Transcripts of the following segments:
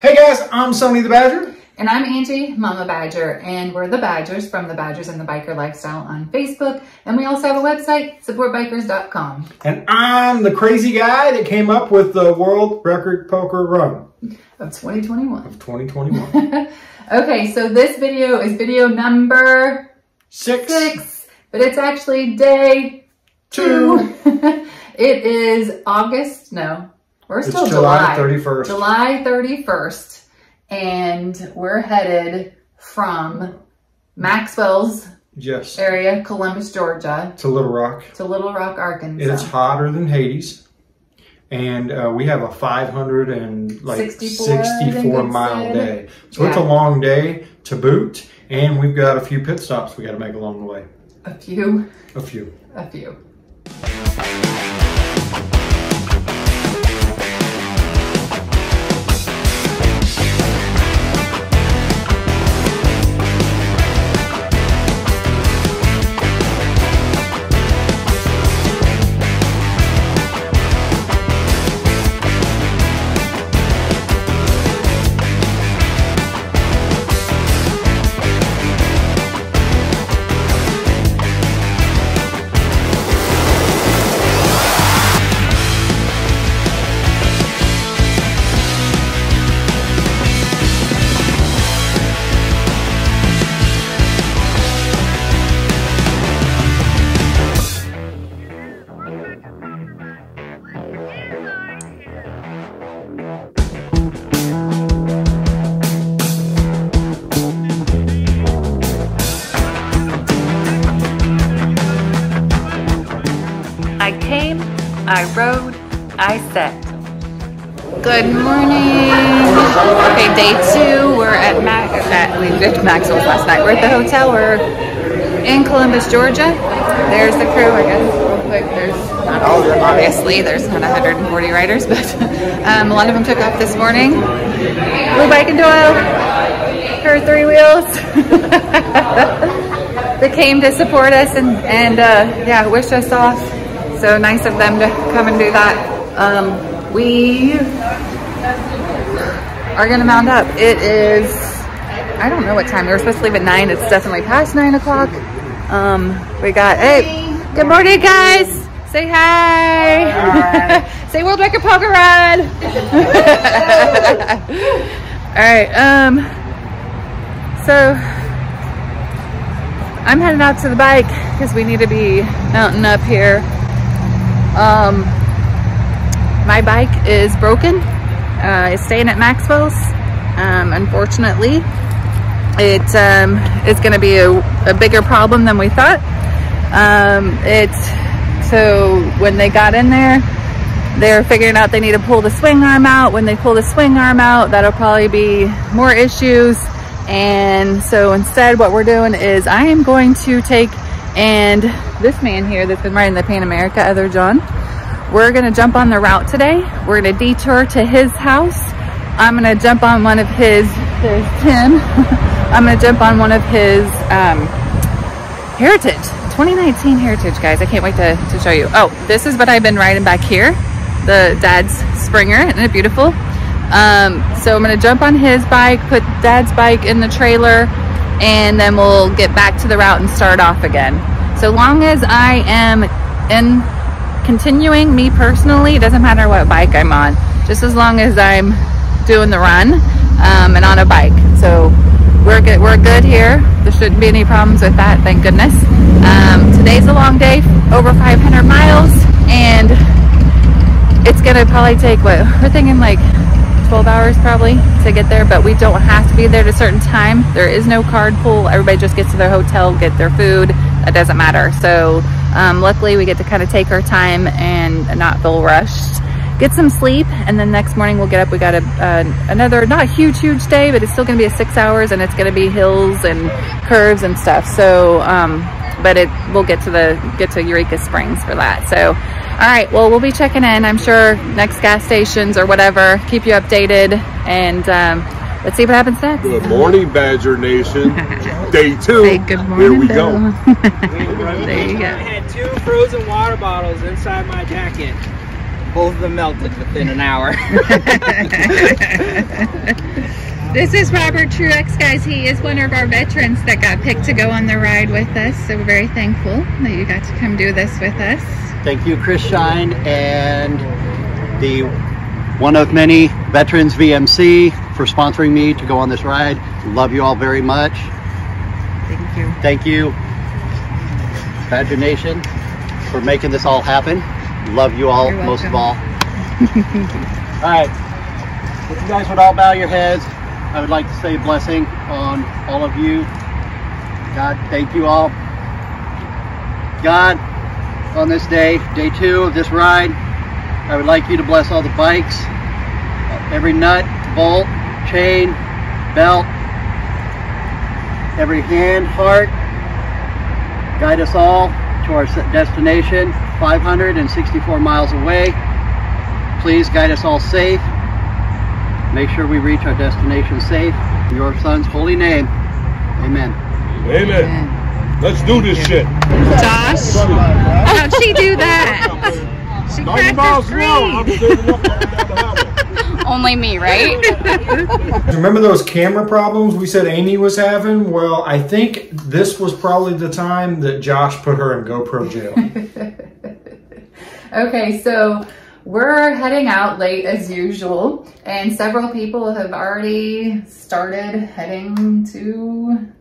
Hey guys, I'm Sonny the Badger. And I'm Angie, Mama Badger, and we're the Badgers from the Badgers and the Biker Lifestyle on Facebook. And we also have a website, supportbikers.com. And I'm the crazy guy that came up with the world record poker run of 2021. Of 2021. okay, so this video is video number six. Six, but it's actually day two. it is August, no, we're still it's July, July 31st. July 31st. And we're headed from Maxwell's yes. area, Columbus, Georgia. To Little Rock. To Little Rock, Arkansas. It's hotter than Hades. And uh, we have a 500 and like 64, 64 mile day. So yeah. it's a long day to boot. And we've got a few pit stops we got to make along the way. A few? A few. A few. Good morning. Okay, day two. We're at Max. At, we did Maxwell's last night. We're at the hotel. We're in Columbus, Georgia. There's the crew. I guess real quick. There's not all. Of them, obviously, there's not 140 riders, but um, a lot of them took off this morning. Blue Bike and Doyle. Her three wheels. they came to support us and and uh, yeah, wish us off so nice of them to come and do that. Um, we are gonna mount up. It is, I don't know what time. We were supposed to leave at nine. It's definitely past nine o'clock. Um, we got, hey, good morning guys. Say hi. hi. Say World Record Poker Run. All right. Um, so I'm heading out to the bike because we need to be mounting up here um, my bike is broken. Uh, it's staying at Maxwell's. Um, unfortunately, it um, it's going to be a, a, bigger problem than we thought. Um, it's so when they got in there, they're figuring out they need to pull the swing arm out. When they pull the swing arm out, that'll probably be more issues. And so instead, what we're doing is I am going to take and this man here that's been riding the Pan America, other John, we're gonna jump on the route today. We're gonna detour to his house. I'm gonna jump on one of his, his Tim. I'm gonna jump on one of his um, Heritage, 2019 Heritage, guys. I can't wait to, to show you. Oh, this is what I've been riding back here. The dad's Springer, isn't it beautiful? Um, so I'm gonna jump on his bike, put dad's bike in the trailer, and then we'll get back to the route and start off again. So long as I am in continuing, me personally, it doesn't matter what bike I'm on, just as long as I'm doing the run um, and on a bike. So we're good, we're good here. There shouldn't be any problems with that, thank goodness. Um, today's a long day, over 500 miles, and it's gonna probably take, what, we're thinking like 12 hours probably to get there, but we don't have to be there at a certain time. There is no card pool Everybody just gets to their hotel, get their food. That doesn't matter. So um, luckily we get to kind of take our time and not feel rushed. Get some sleep and then next morning we'll get up. We got a, another, not huge, huge day, but it's still gonna be a six hours and it's gonna be hills and curves and stuff. So, um, but it, we'll get to the, get to Eureka Springs for that. So all right, well, we'll be checking in, I'm sure, next gas stations or whatever. Keep you updated, and um, let's see what happens next. Good morning, Badger Nation. Day two. Say good morning, Here we go. there you go. I had two frozen water bottles inside my jacket. Both of them melted within an hour. this is Robert Truex, guys. He is one of our veterans that got picked to go on the ride with us. So we're very thankful that you got to come do this with us. Thank you, Chris Shine, and the one of many veterans VMC for sponsoring me to go on this ride. Love you all very much. Thank you. Thank you, Badger Nation, for making this all happen. Love you all most of all. all right. If you guys would all bow your heads, I would like to say a blessing on all of you. God, thank you all. God, on this day, day two of this ride, I would like you to bless all the bikes, every nut, bolt, chain, belt, every hand, heart. Guide us all to our destination, 564 miles away. Please guide us all safe. Make sure we reach our destination safe. In your son's holy name. Amen. Amen. Let's do this shit. Josh, how'd she do that? She cracked miles her an hour. I'm screen. Only me, right? Remember those camera problems we said Amy was having? Well, I think this was probably the time that Josh put her in GoPro jail. Okay, so we're heading out late as usual, and several people have already started heading to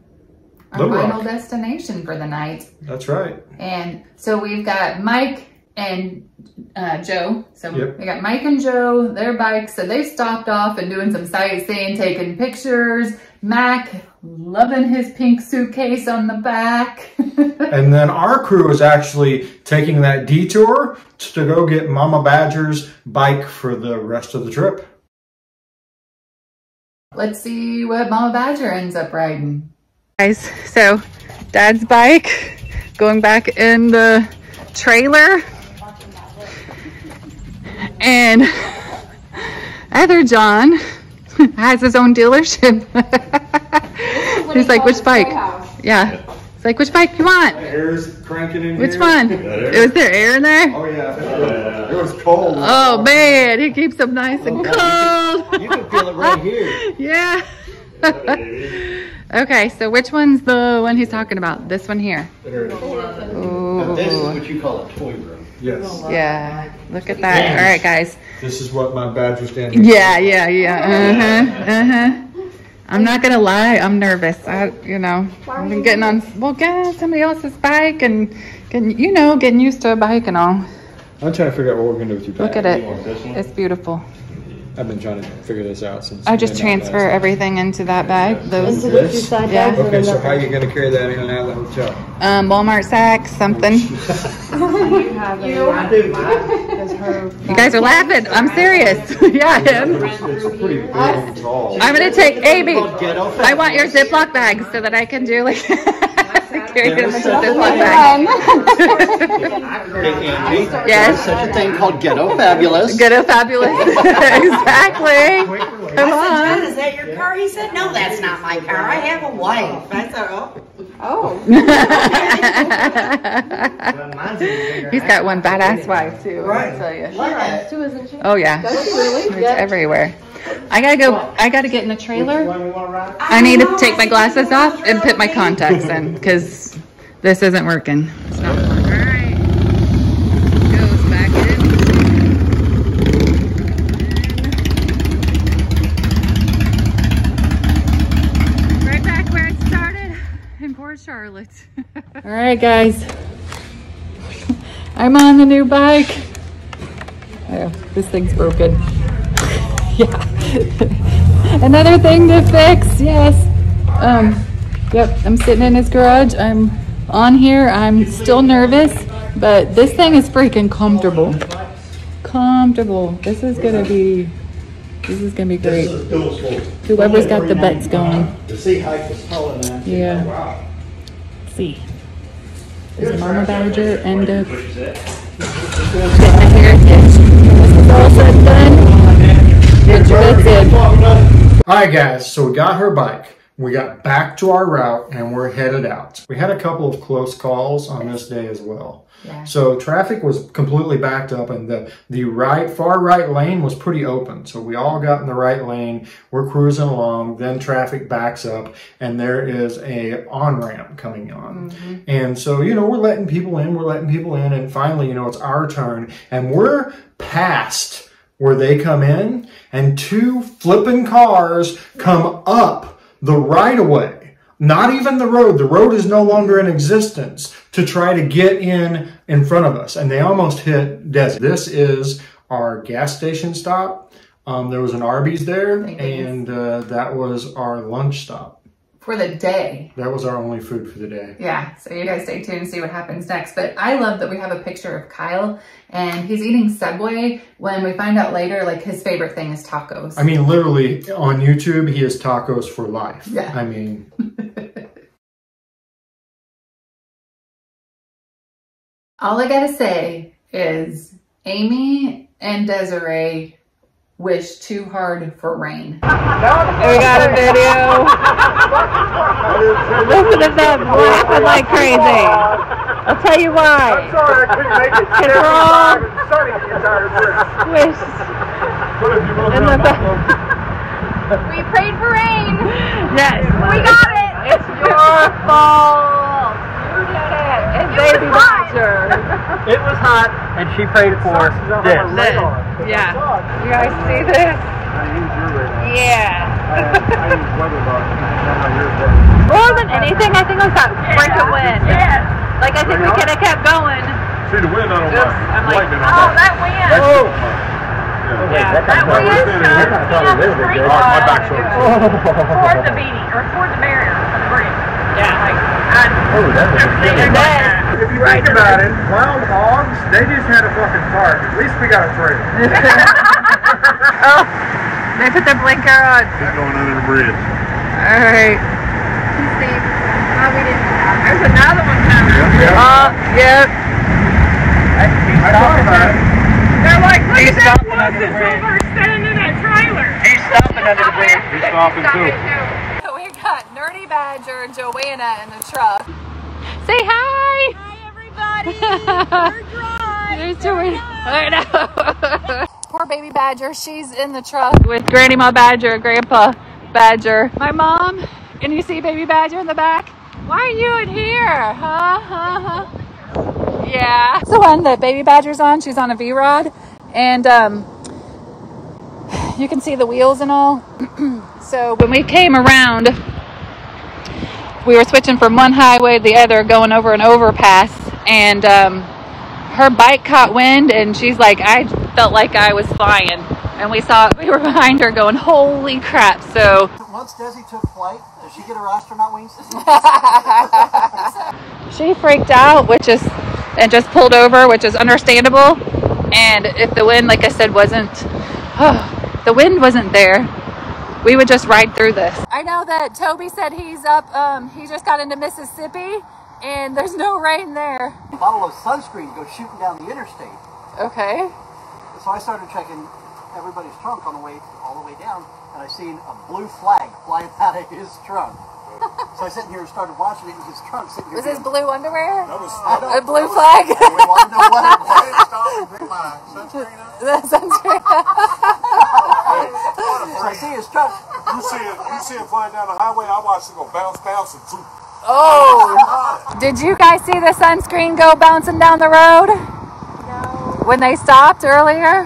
our Little final Rock. destination for the night. That's right. And so we've got Mike and uh, Joe. So Yep. we got Mike and Joe, their bikes. So they stopped off and doing some sightseeing, taking pictures. Mac loving his pink suitcase on the back. And then our crew is actually taking that detour to go get Mama Badger's bike for the rest of the trip. Let's see what Mama Badger ends up riding. Guys, so Dad's bike going back in the trailer. And other John has his own dealership. He's like, which bike? Yeah. It's like, which bike you want? Air's cranking in Which one? Is there air in there? Oh yeah, it was cold. Oh man, he keeps them nice and oh, cold. You can feel it right here. Yeah. okay, so which one's the one he's talking about? This one here. Now, this is what you call a toy room. Yes, Yeah. Look at that. All right, guys. this is what my Badger standing. Yeah, yeah, yeah. Uh huh. Uh huh. I'm not gonna lie. I'm nervous. I, you know, I've been getting on. Well, getting on somebody else's bike and getting, you know, getting used to a bike and all. I'm trying to figure out what we're gonna do with your bag. Look at it. It's beautiful. I've been trying to figure this out since. I just transfer night. everything into that bag. Those This? Yeah. Okay, so how are you gonna carry that in and out of the hotel? um, Walmart sacks, something. You guys are laughing. I'm serious. yeah, I am. It's pretty big and tall. I'm gonna take Amy. Ghetto I want your Ziploc bags so that I can do like carry them into Ziploc bags. Hey, yes. Such a thing called ghetto fabulous. Ghetto fabulous. exactly. Come on. Is that your car? He said, no, that's not my car. I have a wife. I said, oh. Oh. He's got one badass wife too. Right. I'll tell you. Oh yeah. It's everywhere. I gotta go. I gotta get in the trailer. I need to take my glasses off and put my contacts in because this isn't working. It's not working. All right. Goes back in. Right back where it started in Port Charlotte. All right, guys. I'm on the new bike. Oh, this thing's broken. yeah. Another thing to fix, yes. Um, yep, I'm sitting in his garage. I'm on here. I'm still nervous, but this thing is freaking comfortable. Comfortable. This is gonna be, this is gonna be great. Whoever's got the butts going. The sea height was taller than. Yeah. See. There's Mama Badger and uh, right, guys. So we got her bike. We got back to our route and we're headed out. We had a couple of close calls on this day as well. Yeah. So traffic was completely backed up and the, the right, far right lane was pretty open. So we all got in the right lane. We're cruising along. Then traffic backs up and there is a on-ramp coming on. And so, you know, we're letting people in, we're letting people in. And finally, you know, it's our turn and we're past where they come in and two flipping cars come up the right of way, not even the road. The road is no longer in existence to try to get in in front of us. And they almost hit Desi. This is our gas station stop. Um, there was an Arby's there and uh, that was our lunch stop. For the day. That was our only food for the day. Yeah, so you guys stay tuned and see what happens next. But I love that we have a picture of Kyle and he's eating Subway when we find out later like his favorite thing is tacos. I mean, literally on YouTube, he is tacos for life. Yeah. I mean, All I gotta say is Amy and Desiree wish too hard for rain. we got a video. Listen to them laughing like crazy. I'll tell you why. I'm Sorry, I couldn't make it. Because we're all Sunny the entire trip. wish in the We prayed for rain. Yes. We got it. It's your fault. You did it. It's It was baby hot. badger. It was hot, and she prayed for this. This. Yeah. You guys see this? I use your radar. Yeah. More than anything, I think it was that freaking wind. Yes. Like, I think we could have kept going. See the wind on my Oops, I'm like, lightning Oh, on my that wind. Yeah. That wind We're showed standing here. down the street Oh, my back's hurting. toward the beanie or toward the barrier of the bridge. Yeah. Like, I, Oh, that was and then, If you think about it, wild hogs, they just had a fucking park. At least we got a trail. Oh, they put their blinker on. He's going under the bridge. All right. You see, how we didn't. There's another one coming. Oh, yep. Uh, I thought about it. They're like, look He's at that stopping one under the that's bridge. over standing in that trailer. He's stopping under the bridge. He's stopping too. We got Nerdy Badger and Joanna in the truck. Say hi. Hi, everybody. We're dry. There's Joanna. I know. Poor baby Badger. She's in the truck with Grandma Badger, Grandpa Badger, my mom. And you see baby Badger in the back? Why are you in here? Huh? Huh? Huh? Yeah. It's the one that baby Badger's on. She's on a V-Rod. And um, you can see the wheels and all. so when we came around, we were switching from one highway to the other, going over an overpass. And um, her bike caught wind and she's like, I felt like I was flying. And we saw we were behind her going, holy crap. So Once Desi took flight, did she get her astronaut wings? she freaked out, which is, and just pulled over, which is understandable. And if the wind, like I said, wasn't, the wind wasn't there, we would just ride through this. I know that Toby said he's up, um, he just got into Mississippi and there's no rain there. A bottle of sunscreen goes shooting down the interstate. Okay. So I started checking everybody's trunk on the way all the way down, and I seen a blue flag flying out of his trunk. so I sat here and started watching it in his trunk. Sitting here Was his blue underwear? That was A blue I was- flag? I wanted to know what it was. stop and pick my sunscreen up. That sounds great. So I see his truck. You see it, you see it flying down the highway, I watched it go bounce, bounce, and zoom. Oh. Did you guys see the sunscreen go bouncing down the road? No. When they stopped earlier?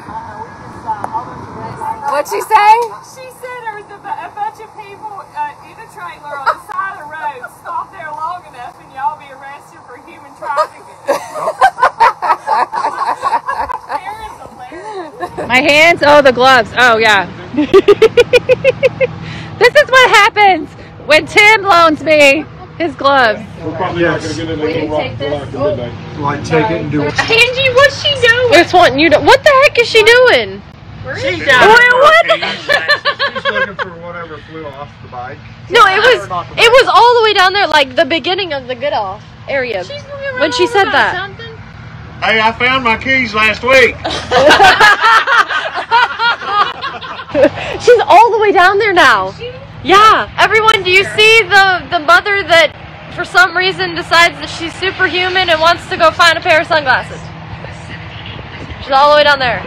What'd she say? She said there was a, a bunch of people uh, in a trailer on the side of the road. Stop there long enough and y'all be arrested for human trafficking. My hands? Oh, the gloves. Oh, yeah. this is what happens when Tim loans me his gloves. We're probably not gonna get in there no rock till after midnight. Well, I take it and do it. Angie, what's she doing? Just wanting you to. What the heck is she doing? She's Wait, what? the- She's looking for whatever flew off the bike. no, it was. It was all the way down there, like the beginning of the good off area. when she said that. Hey, I found my keys last week. She's all the way down there now. Yeah, everyone, do you see the the mother that for some reason decides that she's superhuman and wants to go find a pair of sunglasses? She's all the way down there.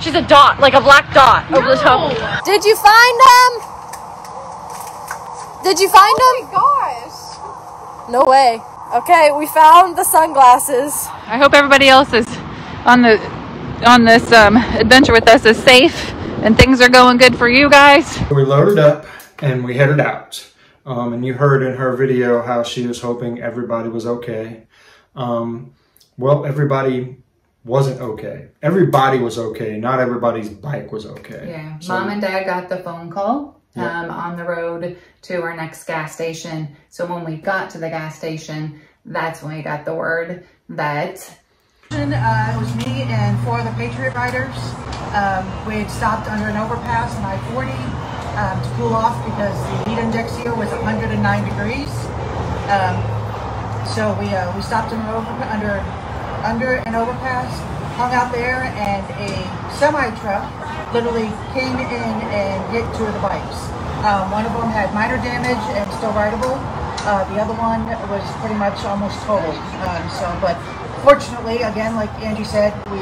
She's a dot, like a black dot over the top. Did you find them? Did you find them? Oh gosh. No way. Okay, we found the sunglasses. I hope everybody else is on the on this um, adventure with us is safe and things are going good for you guys. We loaded up and we headed out. Um, and you heard in her video how she was hoping everybody was okay. Um, well, everybody wasn't okay. Everybody was okay. Not everybody's bike was okay. Yeah. So, Mom and Dad got the phone call um, on the road to our next gas station. So when we got to the gas station, that's when we got the word that uh, it was me and four of the Patriot riders. Um, we had stopped under an overpass on I-40 um, to cool off because the heat index here was 109 degrees. Um, so we uh, we stopped under, under under an overpass, hung out there, and a semi truck literally came in and hit two of the bikes. Um, one of them had minor damage and still rideable. Uh, the other one was pretty much almost total. Um, so, but fortunately, again, like Angie said, we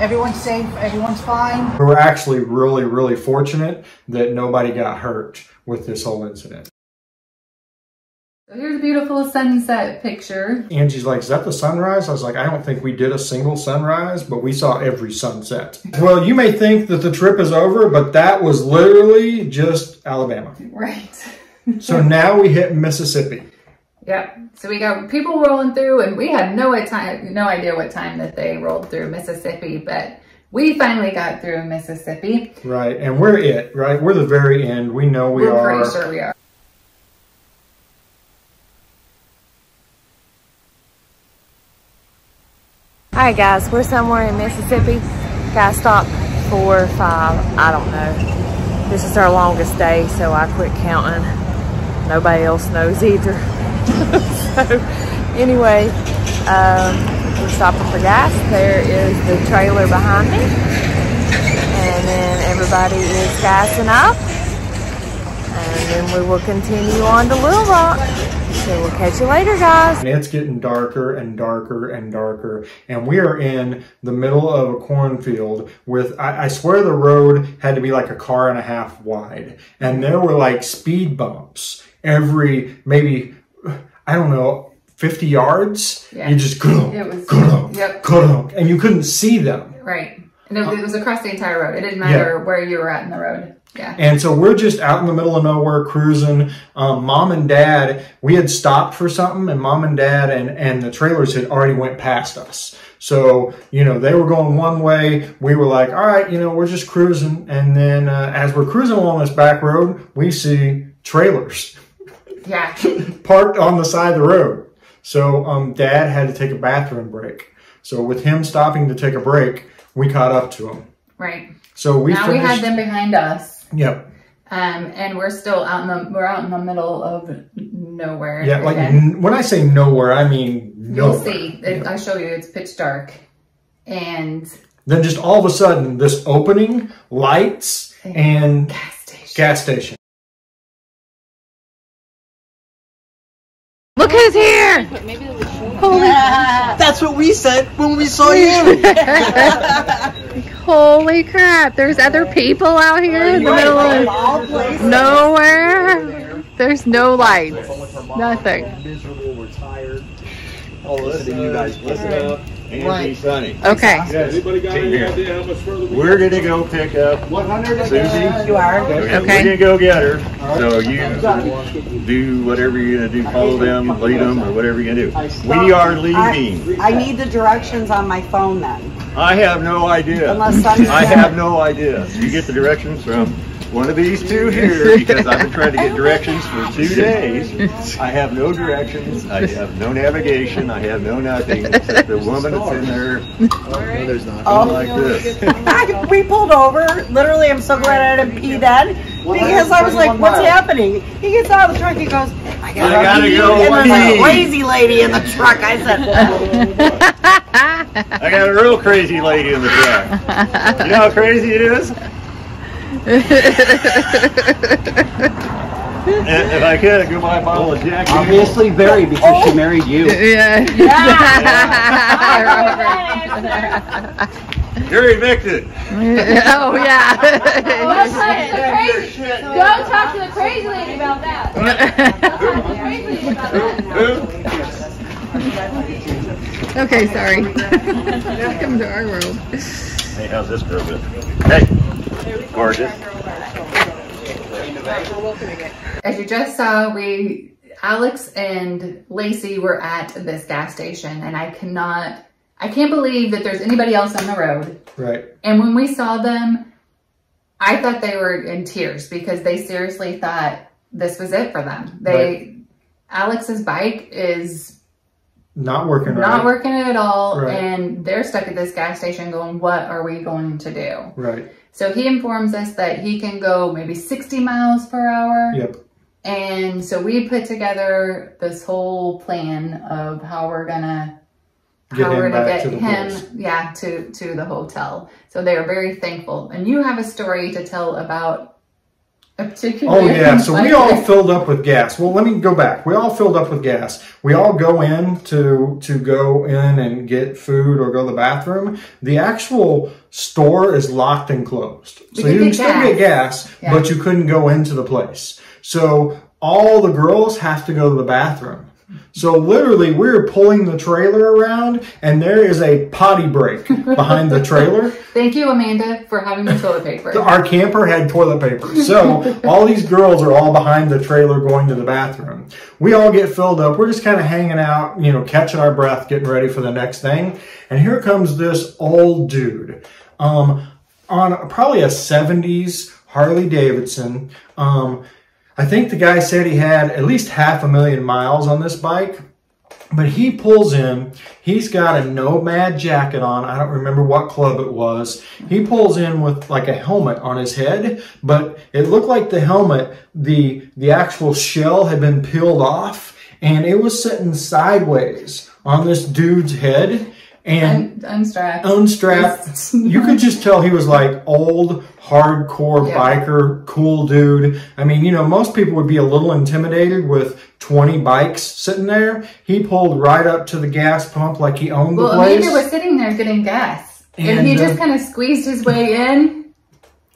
everyone's safe, everyone's fine. We were actually really, really fortunate that nobody got hurt with this whole incident. So here's a beautiful sunset picture. Angie's like, is that the sunrise? I was like, I don't think we did a single sunrise, but we saw every sunset. Well, you may think that the trip is over, but that was literally just Alabama. Right. so now we hit Mississippi. Yep. So we got people rolling through, and we had no time, no idea what time that they rolled through Mississippi, but we finally got through Mississippi. Right, and we're it. Right, we're the very end. We know we we're are. We're pretty sure we are. Alright guys, we're somewhere in Mississippi. Got stopped four or five, I don't know. This is our longest day, so I quit counting. Nobody else knows either. so anyway, um, we're stopping for gas. There is the trailer behind me. And then everybody is gassing up. And then we will continue on to Little Rock. So we'll catch you later, guys. And it's getting darker and darker and darker. And we are in the middle of a cornfield with, I, I, swear the road had to be like a car and a half wide. And there were like speed bumps every maybe, I don't know, 50 yards. Yeah. You just go, go, go, and you couldn't see them. Right. And it, it was across the entire road. It didn't matter yeah. where you were at in the road. Yeah. And so we're just out in the middle of nowhere cruising. Um, mom and dad, we had stopped for something and mom and dad and, and the trailers had already went past us. So, you know, they were going one way. We were like, all right, you know, we're just cruising. And then uh, as we're cruising along this back road, we see trailers. Yeah. parked on the side of the road. So um, dad had to take a bathroom break. So with him stopping to take a break, we caught up to him. Right. So we now finished, we had them behind us. Yep. Um, and we're still out in the we're out in the middle of nowhere. Yeah, like n- when I say nowhere, I mean nowhere. You'll see. It, I show you. It's pitch dark, and then just all of a sudden, this opening, lights, and gas station. Gas station. Who's here! Holy That's what we said when we saw you. Holy crap, there's other people out here in the middle of nowhere. There's no lights. Nothing. Oh, listen, you guys, listen up. Angie Sunny. Okay. Anybody got any idea how much further we We're gonna go pick up 100 Susie. You are? Okay. Okay. We're gonna go get her. So you do whatever you're gonna do, follow them, lead them, or whatever you're gonna do. We are leaving. I need the directions on my phone then. I have no idea. Unless Sunny's I have no idea. You get the directions from one of these two here because I've been trying to get directions for two days. I have no directions. I have no navigation. I have no nothing except the woman that's in there. No, there's not. Oh. Like this. I, we pulled over. Literally, I'm so glad I didn't pee then because I was like, "What's happening?" He gets out of the truck. He goes, "I gotta, I gotta pee." go And there's a pee. lazy lady in the truck. I said, I got a real crazy lady in the truck. You know how crazy it is? If, if I could, go buy a bottle of Jack. Obviously very because she oh. married you. Yeah. You're evicted. oh yeah. Go talk to the crazy. Go talk to the crazy lady about that. Go talk to the crazy lady about that. okay, sorry. Welcome to our world. Hey, how's this girl doing? Hey, gorgeous. As you just saw, we Alex and Lacey were at this gas station, and I cannot, I can't believe that there's anybody else on the road. Right. And when we saw them, I thought they were in tears because they seriously thought this was it for them. They, Right. Alex's bike is Not working not right. working at all, Right. and they're stuck at this gas station going, "What are we going to do?" Right. So he informs us that he can go maybe 60 miles per hour. Yep. And so we put together this whole plan of how we're gonna Get how we're gonna get to him place. yeah to to the hotel. So they are very thankful. And you have a story to tell about a particular Oh yeah, so we all filled up with gas. Well, let me go back. We all filled up with gas. We all go in to to go in and get food or go to the bathroom. The actual store is locked and closed, We so you can get still gas. get gas, Yeah. but you couldn't go into the place. So all the girls have to go to the bathroom. So literally, we're pulling the trailer around, and there is a potty break behind the trailer. Thank you, Amanda, for having the toilet paper. Our camper had toilet paper. So all these girls are all behind the trailer going to the bathroom. We all get filled up. We're just kind of hanging out, you know, catching our breath, getting ready for the next thing. And here comes this old dude um, on probably a 70s Harley Davidson. Um, I think the guy said he had at least half a million miles on this bike. But he pulls in, he's got a nomad jacket on. I don't remember what club it was. He pulls in with like a helmet on his head, but it looked like the helmet, the, the actual shell had been peeled off and it was sitting sideways on this dude's head and Un- unstrapped. unstrapped. you could just tell he was like old, hardcore Yeah. biker, cool dude. I mean, you know, most people would be a little intimidated with 20 bikes sitting there. He pulled right up to the gas pump like he owned Well, the place. Well, Amanda was sitting there getting gas, and, And, he uh, just kind of squeezed his way in,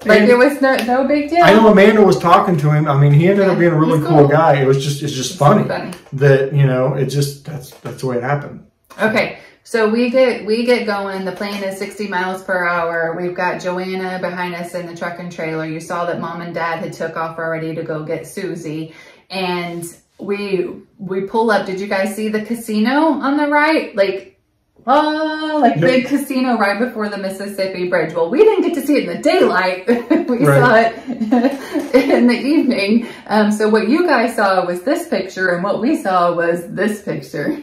like And- it was no no big deal. I know Amanda was talking to him. I mean, he ended up being a really cool. cool. guy. It was just, it's just funny, funny. that, you know, it just, that's, that's the way it happened. Okay, so we get we get going. The plane is 60 miles per hour. We've got Joanna behind us in the truck and trailer. You saw that mom and dad had took off already to go get Susie. And we we pull up. Did you guys see the casino on the right? Like oh, like Yep. big casino right before the Mississippi Bridge. Well, we didn't get to see it in the daylight. we Right. saw it in the evening. Um, so what you guys saw was this picture, and what we saw was this picture.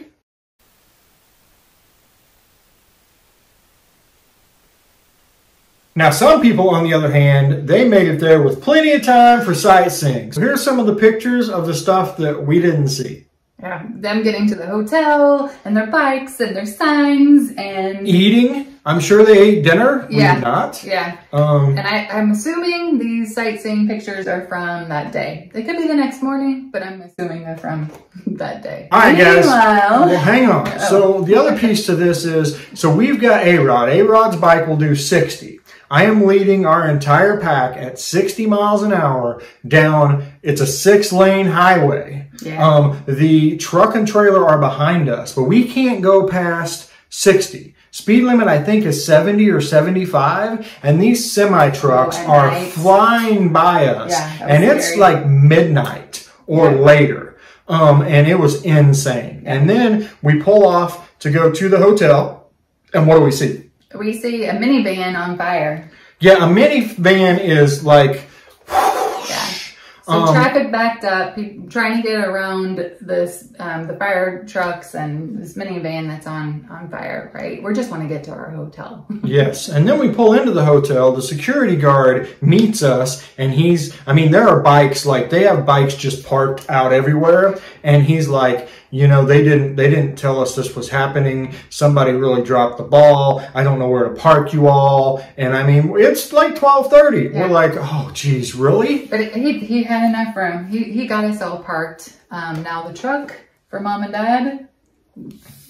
Now, some people, on the other hand, they made it there with plenty of time for sightseeing. So here's some of the pictures of the stuff that we didn't see. Yeah, them getting to the hotel and their bikes and their signs and Eating. I'm sure they ate dinner. We Yeah. did not. yeah. Um, And I, I'm assuming these sightseeing pictures are from that day. They could be the next morning, but I'm assuming they're from that day. all right, guys. Meanwhile- Well, hang on. Oh. So the other piece to this is, so we've got A-Rod. A-Rod's bike will do 60. I am leading our entire pack at 60 miles an hour down, it's a six lane highway. Yeah. Um, the truck and trailer are behind us, but we can't go past 60. Speed limit, I think, is 70 or 75, and these semi trucks Oh, are night. flying by us, Yeah, and it's like midnight or Yeah. later. Um, and it was insane. And then we pull off to go to the hotel, and what do we see? We see a minivan on fire. Yeah, a minivan is like Yeah. So Um, traffic backed up, people trying to get around this, um, the fire trucks and this minivan that's on, on fire, right? We just want to get to our hotel. Yes, and then we pull into the hotel. The security guard meets us, and he's, I mean, there are bikes, like, they have bikes just parked out everywhere, and he's like, you know, they didn't, they didn't tell us this was happening. Somebody really dropped the ball. I don't know where to park you all. And I mean, it's like 1230. Yeah. We're like, oh, geez, really? But he, he had had enough room. He, he got us all parked. Um, now the truck for mom and dad.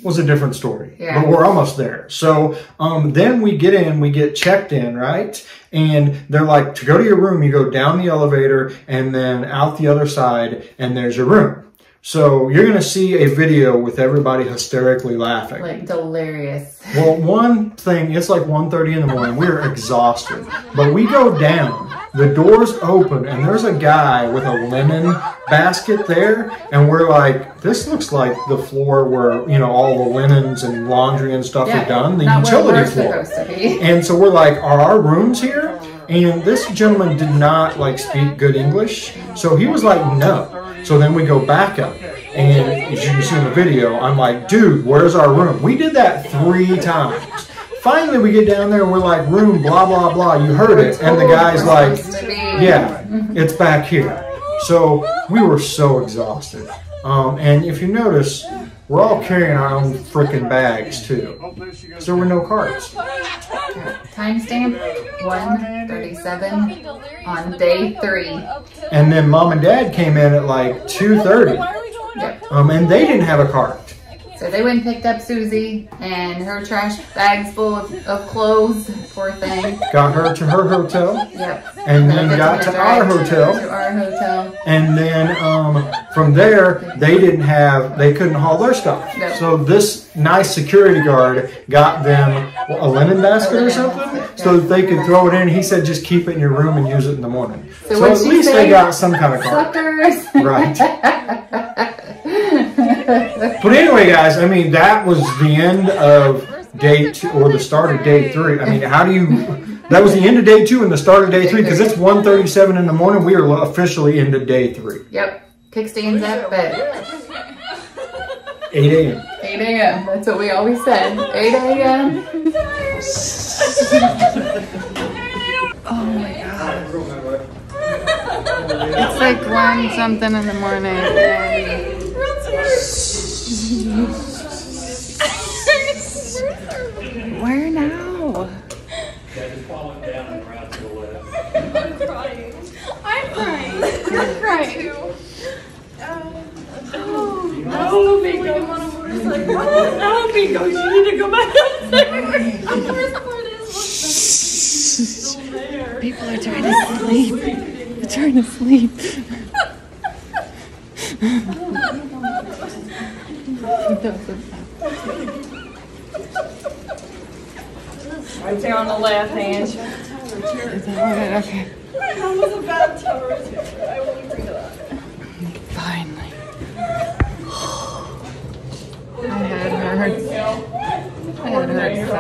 was a different story. Yeah. But we're almost there. So um, then we get in, we get checked in, right? And they're like, to go to your room, you go down the elevator and then out the other side, and there's your room. So you're going to see a video with everybody hysterically laughing. Like delirious. Well, one thing, it's like 1.30 in the morning. We're exhausted. But we go down, the doors open, and there's a guy with a linen basket there. And we're like, this looks like the floor where, you know, all the linens and laundry and stuff Yeah, are done, the utility floor. supposed to be. And so we're like, are our rooms here? And this gentleman did not like speak good English. So he was like, no. So then we go back up. And as you can see in the video, I'm like, dude, where's our room? We did that three times. Finally, we get down there and we're like, room, blah, blah, blah. You heard it. And the guy's like, yeah, it's back here. So we were so exhausted. Um, and if you notice, we're all carrying our own freaking bags too. So there were no carts. Timestamp 137 on day three. And then mom and dad came in at like 2.30. Um, and they didn't have a cart. So they went and picked up Susie and her trash bags full of, of clothes. Poor thing. Got her to her hotel. Yep. And then got to our hotel. To our hotel. And then um, from there, they didn't have, they couldn't haul their stuff. No. So this nice security guard got them a linen basket or something so that they could throw it in. He said, just keep it in your room and use it in the morning. So So, at least say? they got some kind of cart. Suckers. Right. But anyway, guys, I mean, that was the end of day two, or the start of day three. I mean, how do you, that was the end of day two and the start of day three, because it's 1.37 in the morning. We are officially into day three, Yep. Kickstands up at 8 a.m. 8 a.m. That's what we always said. 8 a.m. oh my god. It's like one something in the morning. Where now? I'm crying. I'm crying. I'm crying. Oh, oh, Bingo. I'm on a motorcycle. Oh, Bingo, you need to go back up there. The worst part is, look, there's no there. People are trying to sleep. They're trying to sleep. Right there on the left hand. Okay. That was a bad tower. I won't bring it up. Finally. My head hurts. My head hurts so.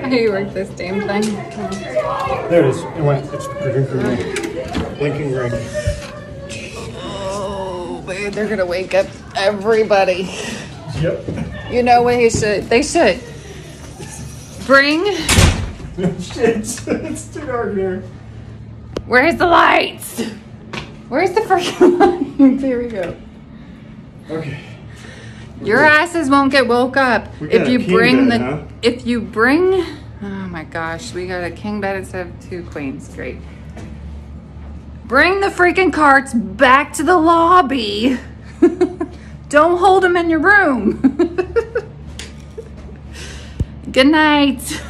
How do you work this damn thing? There it is. It went. It's blinking, blinking green. Oh, babe, they're gonna wake up everybody. Yep. You know what he should? They should bring. Shit, it's too dark here. Where's the lights? Where's the freaking lights? Here we go. Okay. Your asses won't get woke up if you bring bed, the. huh? If you bring. Oh my gosh, we got a king bed instead of two queens. Great. Bring the freaking carts back to the lobby. Don't hold them in your room. Good night.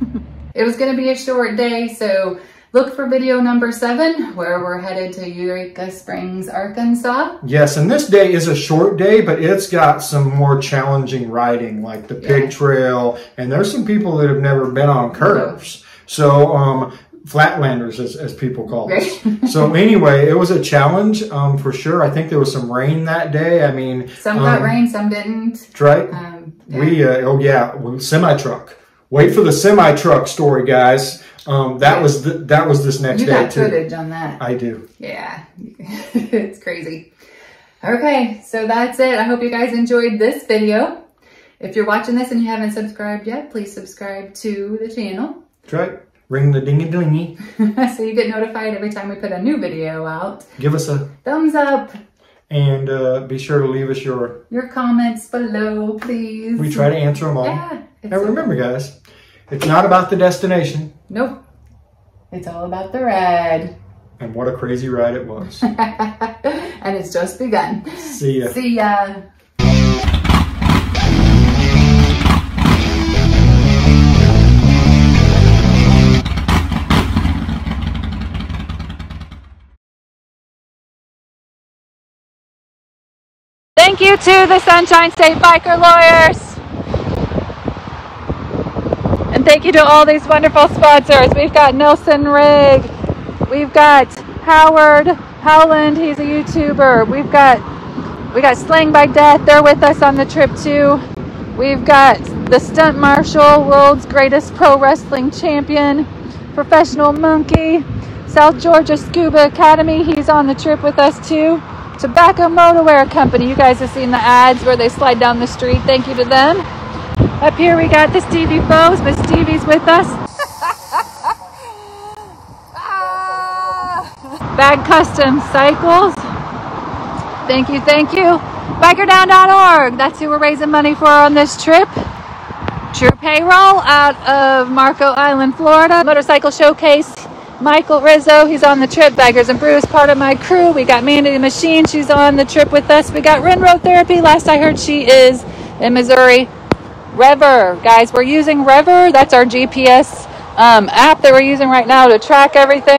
it was going to be a short day, so look for video number seven, where we're headed to Eureka Springs, Arkansas. Yes, and this day is a short day, but it's got some more challenging riding, like the pig trail, and there's some people that have never been on curves. So, um, flatlanders, as, as people call us. so anyway, it was a challenge um, for sure. I think there was some rain that day. I mean, Some got um, rain, some didn't. Right? Um, We uh, oh yeah, semi truck. Wait for the semi truck story, guys. Um, that was the, that was this next You day got too. footage on that. I do. Yeah, it's crazy. Okay, so that's it. I hope you guys enjoyed this video. If you're watching this and you haven't subscribed yet, please subscribe to the channel That's right. Ring the dingy dingy. so you get notified every time we put a new video out. Give us a Thumbs up, and uh, be sure to leave us your. your comments below, please. We try to answer them all. Yeah. And remember, guys, it's not about the destination. Nope. It's all about the ride. And what a crazy ride it was. and it's just begun. See ya. See ya. Thank you to the Sunshine State Biker Lawyers. And thank you to all these wonderful sponsors. We've got Nelson-Rigg. We've got Howard Howland. He's a YouTuber. We've got we got Slang by Death. They're with us on the trip too. We've got the Stunt Marshal, world's greatest pro wrestling champion, Professional Monkey, South Georgia Scuba Academy. He's on the trip with us too. Tobacco Motorwear Company. You guys have seen the ads where they slide down the street. Thank you to them. Up here we got the Stevie Foes, but Stevie's with us. Bag Custom Cycles. Thank you, thank you. Bikerdown.org. That's who we're raising money for on this trip. True Payroll out of Marco Island, Florida. Motorcycle Showcase Michael Rizzo, he's on the trip. Baggers and Brews, part of my crew. We got Mandy the Machine, she's on the trip with us. We got Renro Therapy, last I heard she is in Missouri. Rever, guys, we're using Rever. That's our GPS um, app that we're using right now to track everything.